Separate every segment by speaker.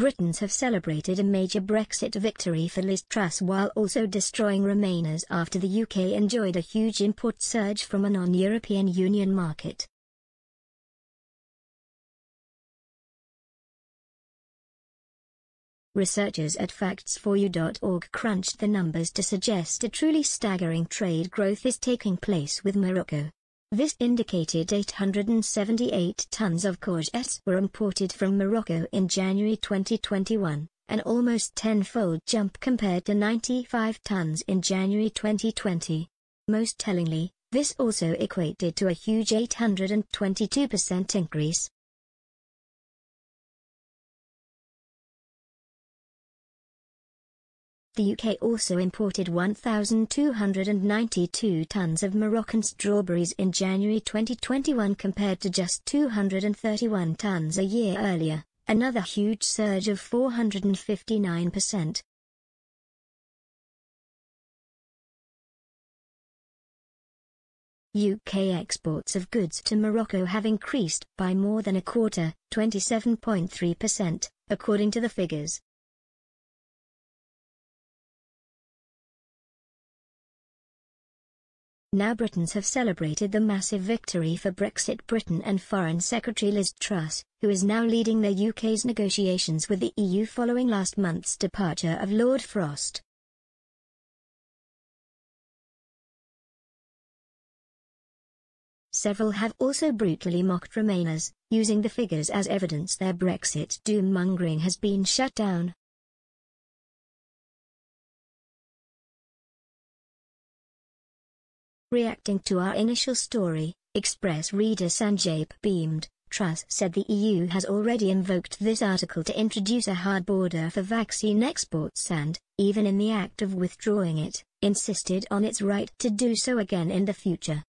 Speaker 1: Britons have celebrated a major Brexit victory for Liz Truss while also destroying Remainers after the UK enjoyed a huge import surge from a non-European Union market. Researchers at facts4u.org crunched the numbers to suggest a truly staggering trade growth is taking place with Morocco. This indicated 878 tons of courgettes were imported from Morocco in January 2021, an almost tenfold jump compared to 95 tons in January 2020. Most tellingly, this also equated to a huge 822% increase. The UK also imported 1,292 tons of Moroccan strawberries in January 2021 compared to just 231 tons a year earlier, another huge surge of 459%. UK exports of goods to Morocco have increased by more than a quarter, 27.3%, according to the figures. Now Britons have celebrated the massive victory for Brexit Britain and Foreign Secretary Liz Truss, who is now leading the UK's negotiations with the EU following last month's departure of Lord Frost. Several have also brutally mocked Remainers, using the figures as evidence their Brexit doom-mongering has been shut down. Reacting to our initial story, Express reader Sanjay beamed, Truss said the EU has already invoked this article to introduce a hard border for vaccine exports and, even in the act of withdrawing it, insisted on its right to do so again in the future.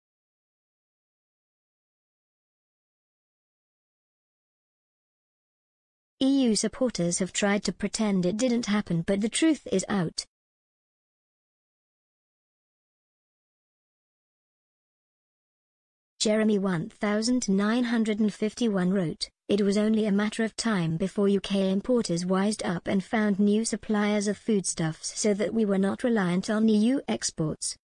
Speaker 1: EU supporters have tried to pretend it didn't happen but the truth is out. Jeremy 1951 wrote, It was only a matter of time before UK importers wised up and found new suppliers of foodstuffs so that we were not reliant on EU exports.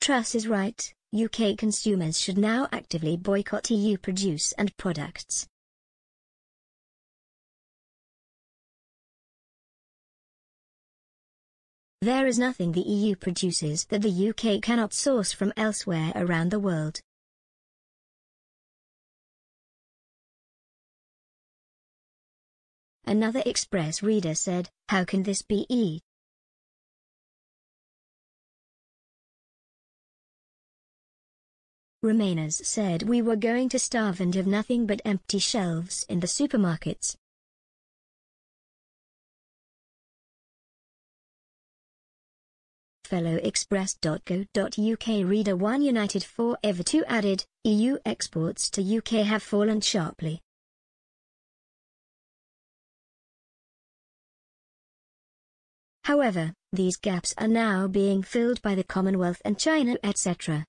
Speaker 1: Truss is right, UK consumers should now actively boycott EU produce and products. There is nothing the EU produces that the UK cannot source from elsewhere around the world. Another Express reader said, How can this be E? Remainers said we were going to starve and have nothing but empty shelves in the supermarkets. Fellow express.co.uk reader One United For Ever 2 added, EU exports to UK have fallen sharply. However, these gaps are now being filled by the Commonwealth and China etc.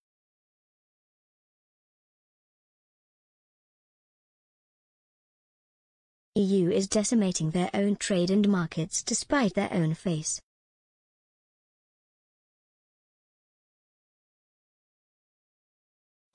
Speaker 1: EU is decimating their own trade and markets despite their own face.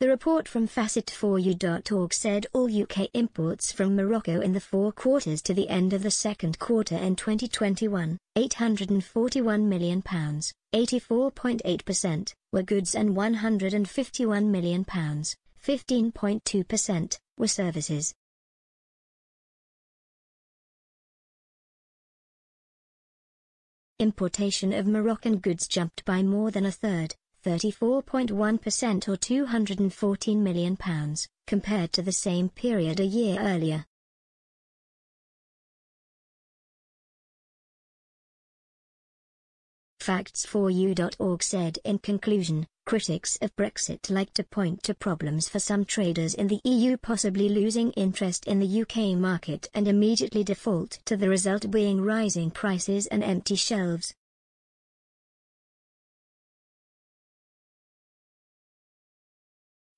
Speaker 1: The report from facts4u.org said all UK imports from Morocco in the four quarters to the end of the second quarter in 2021, £841 million, 84.8%, were goods and £151 million, 15.2%, were services. Importation of Moroccan goods jumped by more than a third, 34.1% or £214 million, compared to the same period a year earlier. Facts4U.org said in conclusion, critics of Brexit like to point to problems for some traders in the EU possibly losing interest in the UK market and immediately default to the result being rising prices and empty shelves.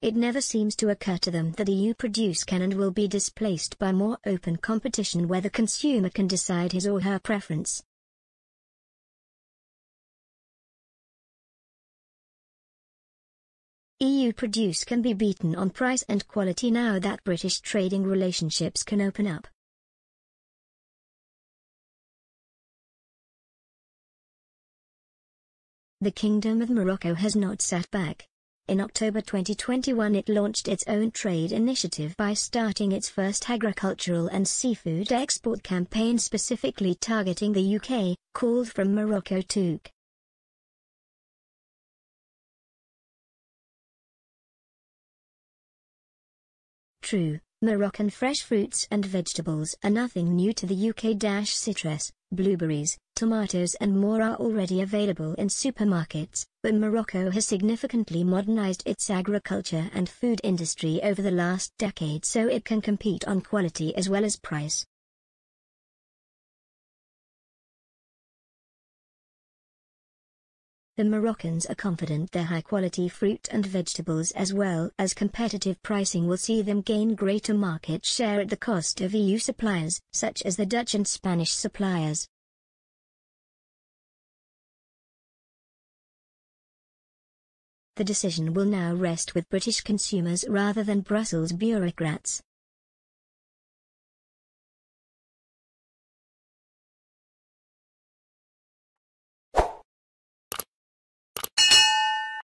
Speaker 1: It never seems to occur to them that EU produce can and will be displaced by more open competition where the consumer can decide his or her preference. EU produce can be beaten on price and quality now that British trading relationships can open up. The Kingdom of Morocco has not sat back. In October 2021 it launched its own trade initiative by starting its first agricultural and seafood export campaign specifically targeting the UK, called From Morocco to UK. True, Moroccan fresh fruits and vegetables are nothing new to the UK. Citrus, blueberries, tomatoes and more are already available in supermarkets, but Morocco has significantly modernized its agriculture and food industry over the last decade so it can compete on quality as well as price. The Moroccans are confident their high-quality fruit and vegetables as well as competitive pricing will see them gain greater market share at the cost of EU suppliers, such as the Dutch and Spanish suppliers. The decision will now rest with British consumers rather than Brussels bureaucrats.